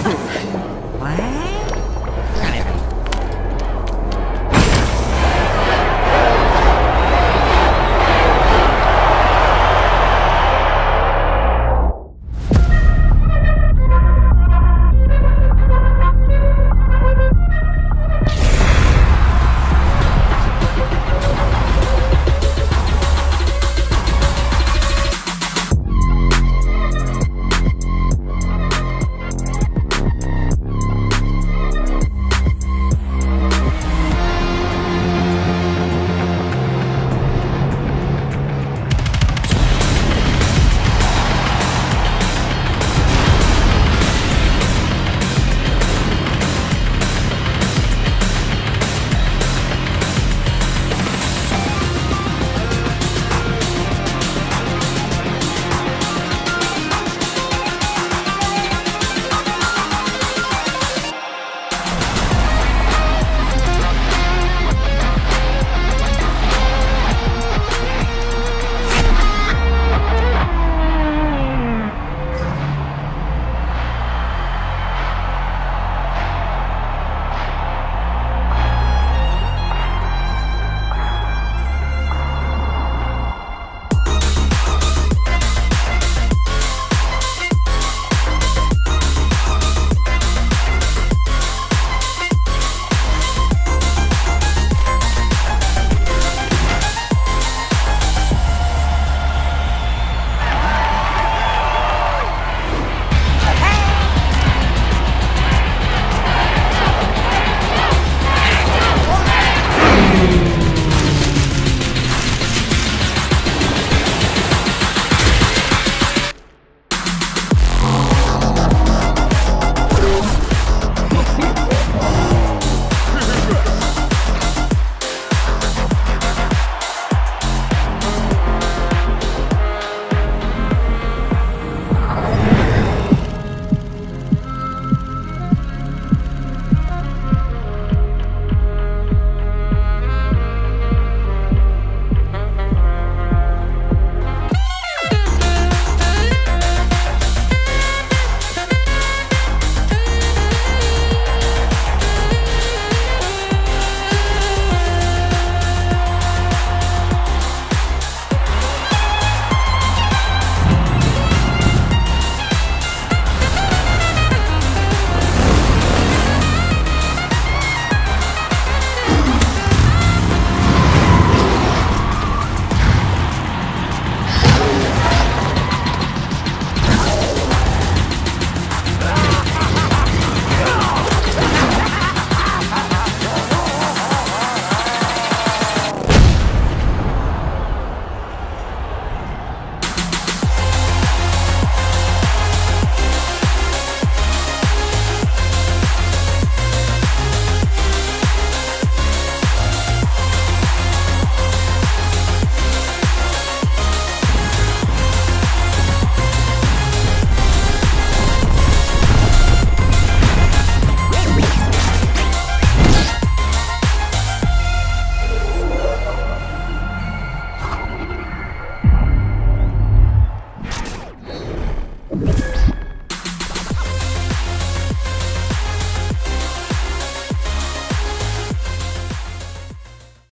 what?